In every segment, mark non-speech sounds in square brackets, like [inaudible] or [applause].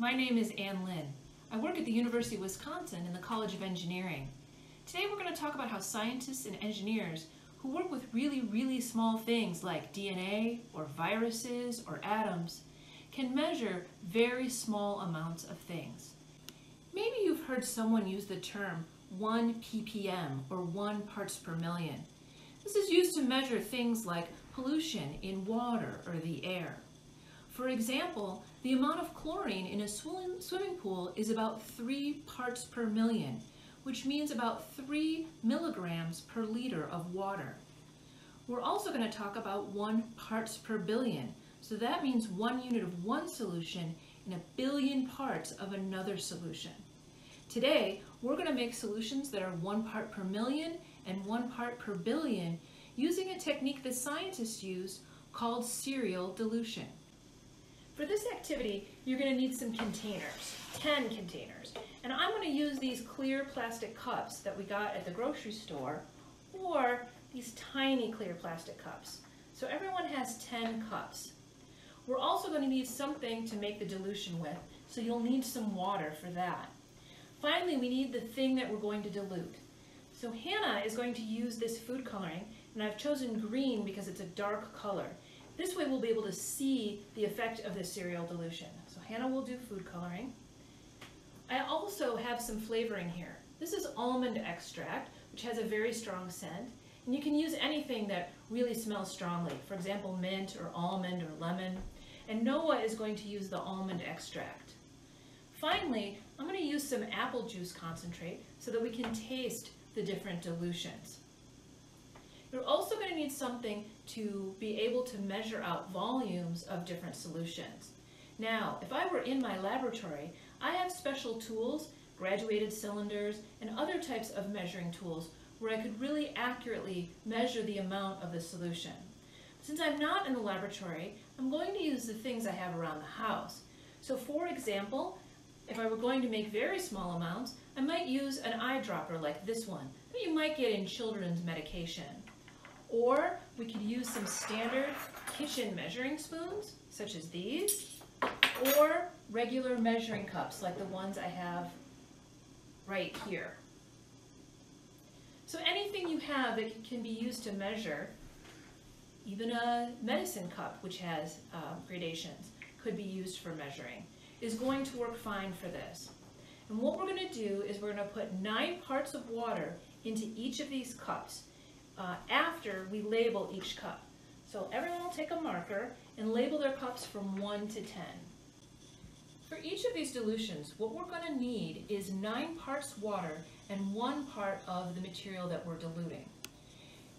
My name is Anne Lynn. I work at the University of Wisconsin in the College of Engineering. Today we're going to talk about how scientists and engineers who work with really, really small things like DNA or viruses or atoms can measure very small amounts of things. Maybe you've heard someone use the term 1 ppm or 1 parts per million. This is used to measure things like pollution in water or the air. For example, the amount of chlorine in a swimming pool is about 3 parts per million, which means about 3 milligrams per liter of water. We're also going to talk about 1 parts per billion, so that means one unit of one solution in a billion parts of another solution. Today, we're going to make solutions that are 1 part per million and 1 part per billion using a technique that scientists use called serial dilution. For this activity, you're going to need some containers, 10 containers. And I'm going to use these clear plastic cups that we got at the grocery store or these tiny clear plastic cups. So everyone has 10 cups. We're also going to need something to make the dilution with, so you'll need some water for that. Finally, we need the thing that we're going to dilute. So Hannah is going to use this food coloring, and I've chosen green because it's a dark color. This way we'll be able to see the effect of the serial dilution. So Hannah will do food coloring. I also have some flavoring here. This is almond extract, which has a very strong scent. And you can use anything that really smells strongly. For example, mint or almond or lemon. And Noah is going to use the almond extract. Finally, I'm going to use some apple juice concentrate so that we can taste the different dilutions. You're also going to need something to be able to measure out volumes of different solutions. Now, if I were in my laboratory, I have special tools, graduated cylinders, and other types of measuring tools where I could really accurately measure the amount of the solution. Since I'm not in the laboratory, I'm going to use the things I have around the house. So for example, if I were going to make very small amounts, I might use an eyedropper like this one that you might get in children's medication. Or we could use some standard kitchen measuring spoons, such as these, or regular measuring cups, like the ones I have right here. So anything you have that can be used to measure, even a medicine cup, which has uh, gradations, could be used for measuring, is going to work fine for this. And what we're going to do is we're going to put nine parts of water into each of these cups uh, after we label each cup. So everyone will take a marker and label their cups from 1 to 10. For each of these dilutions, what we're going to need is 9 parts water and 1 part of the material that we're diluting.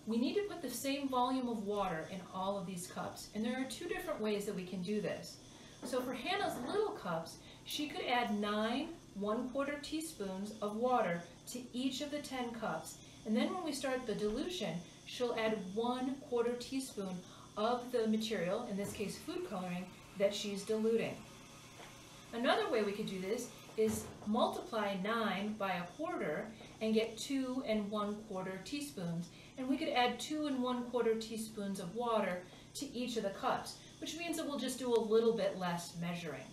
We need to put the same volume of water in all of these cups, and there are two different ways that we can do this. So for Hannah's little cups, she could add 9 1 quarter teaspoons of water to each of the 10 cups and then when we start the dilution, she'll add one quarter teaspoon of the material, in this case food coloring, that she's diluting. Another way we could do this is multiply 9 by a quarter and get 2 and 1 quarter teaspoons. And we could add 2 and 1 quarter teaspoons of water to each of the cups, which means that we'll just do a little bit less measuring.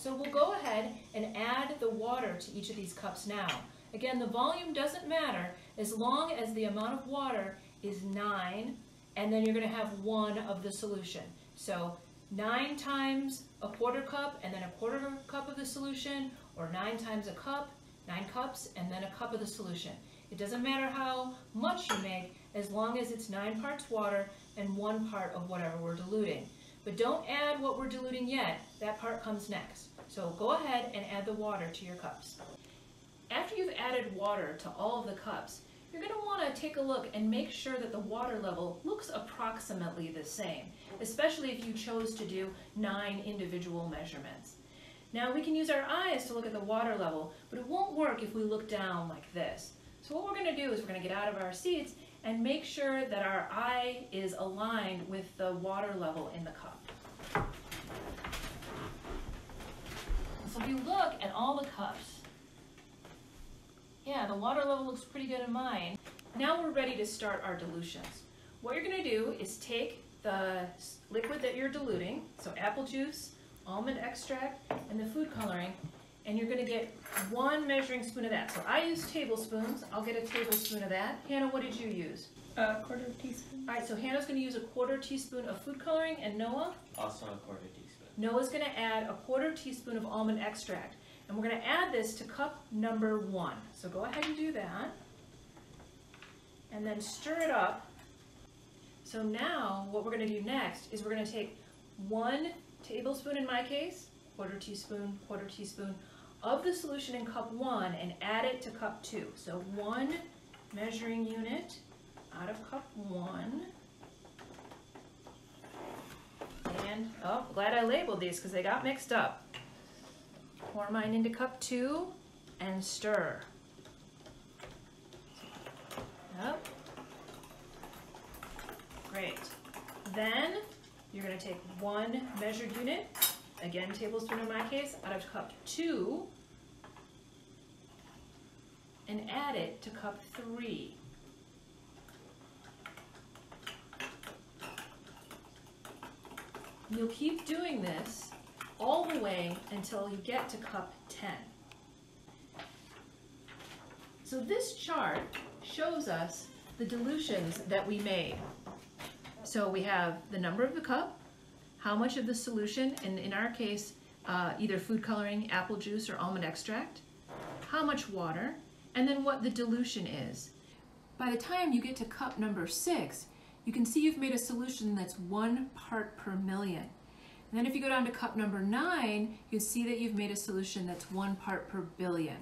So we'll go ahead and add the water to each of these cups now. Again, the volume doesn't matter as long as the amount of water is 9, and then you're going to have one of the solution. So 9 times a quarter cup, and then a quarter cup of the solution, or 9 times a cup, 9 cups, and then a cup of the solution. It doesn't matter how much you make, as long as it's 9 parts water and 1 part of whatever we're diluting. But don't add what we're diluting yet. That part comes next. So go ahead and add the water to your cups. After you've added water to all of the cups, you're going to want to take a look and make sure that the water level looks approximately the same, especially if you chose to do nine individual measurements. Now we can use our eyes to look at the water level, but it won't work if we look down like this. So what we're going to do is we're going to get out of our seats and make sure that our eye is aligned with the water level in the cup. So if you look at all the cups, yeah, the water level looks pretty good in mine. Now we're ready to start our dilutions. What you're gonna do is take the liquid that you're diluting, so apple juice almond extract and the food coloring, and you're gonna get one measuring spoon of that. So I use tablespoons, I'll get a tablespoon of that. Hannah, what did you use? A quarter teaspoon. All right, so Hannah's gonna use a quarter teaspoon of food coloring, and Noah? Also a quarter teaspoon. Noah's gonna add a quarter teaspoon of almond extract. And we're gonna add this to cup number one. So go ahead and do that. And then stir it up. So now, what we're gonna do next is we're gonna take one tablespoon in my case, quarter teaspoon, quarter teaspoon, of the solution in cup one and add it to cup two. So one measuring unit out of cup one. And, oh, glad I labeled these because they got mixed up. Pour mine into cup two and stir. Yep. Great. Then you're going to take one measured unit, again tablespoon in my case, out of cup two and add it to cup three. You'll keep doing this all the way until you get to cup 10. So this chart shows us the dilutions that we made. So we have the number of the cup, how much of the solution, and in our case, uh, either food coloring, apple juice, or almond extract, how much water, and then what the dilution is. By the time you get to cup number six, you can see you've made a solution that's one part per million. And then if you go down to cup number nine, you'll see that you've made a solution that's one part per billion.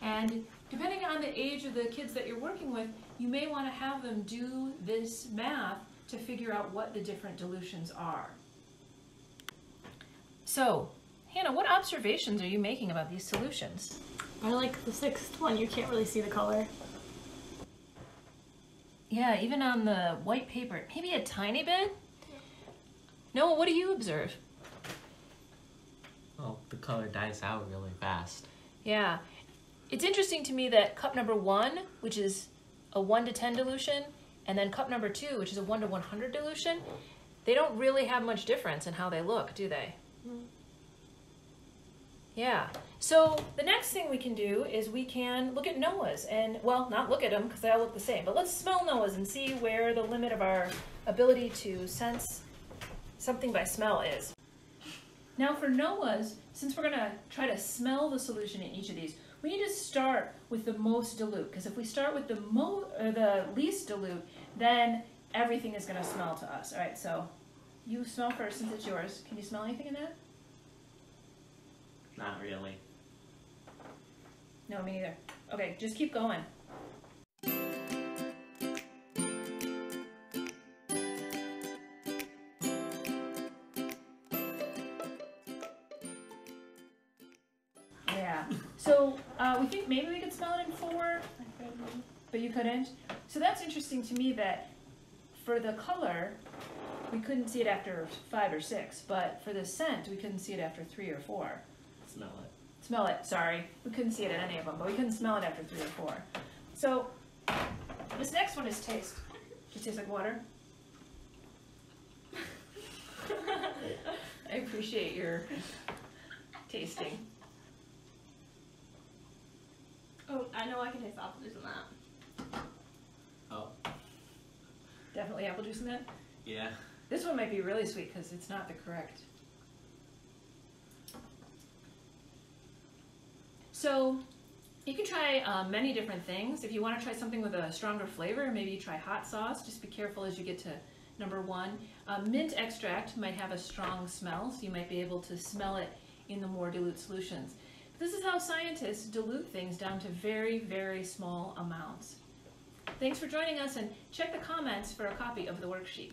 And depending on the age of the kids that you're working with, you may want to have them do this math to figure out what the different dilutions are. So, Hannah, what observations are you making about these solutions? I like the sixth one. You can't really see the color. Yeah, even on the white paper, maybe a tiny bit. Noah, what do you observe? Well, the color dies out really fast. Yeah, it's interesting to me that cup number one, which is a 1 to 10 dilution, and then cup number two, which is a 1 to 100 dilution, they don't really have much difference in how they look, do they? Yeah. So the next thing we can do is we can look at Noah's and, well, not look at them because they all look the same, but let's smell Noah's and see where the limit of our ability to sense something by smell is. Now for Noah's, since we're gonna try to smell the solution in each of these, we need to start with the most dilute because if we start with the mo the least dilute, then everything is gonna smell to us. All right, so you smell first since it's yours. Can you smell anything in that? Not really. No, me neither. Okay, just keep going. Yeah. So uh, we think maybe we could smell it in four, but you couldn't. So that's interesting to me that for the color, we couldn't see it after five or six, but for the scent, we couldn't see it after three or four. Smell it. Smell it, sorry. We couldn't see it at any of them, but we couldn't smell it after three or four. So this next one is taste. It tastes like water. [laughs] I appreciate your tasting. Oh, I know I can taste apple juice in that. Oh, Definitely apple juice in that. yeah. This one might be really sweet because it's not the correct. So you can try uh, many different things. If you want to try something with a stronger flavor, maybe you try hot sauce. Just be careful as you get to number one. Uh, mint extract might have a strong smell, so you might be able to smell it in the more dilute solutions. This is how scientists dilute things down to very, very small amounts. Thanks for joining us and check the comments for a copy of the worksheet.